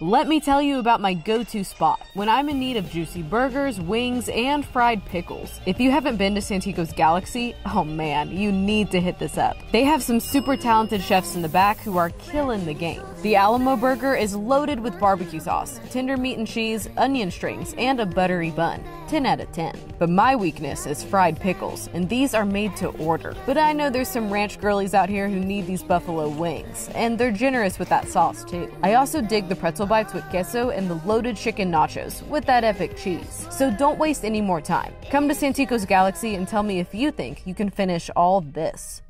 Let me tell you about my go to spot when I'm in need of juicy burgers, wings, and fried pickles. If you haven't been to Santikos Galaxy, oh man, you need to hit this up. They have some super talented chefs in the back who are killing the game. The Alamo burger is loaded with barbecue sauce, tender meat and cheese, onion strings, and a buttery bun. 10 out of 10. But my weakness is fried pickles, and these are made to order. But I know there's some ranch girlies out here who need these buffalo wings, and they're generous with that sauce too. I also dig the pretzel bites with queso and the loaded chicken nachos with that epic cheese. So don't waste any more time. Come to Santikos Galaxy and tell me if you think you can finish all this.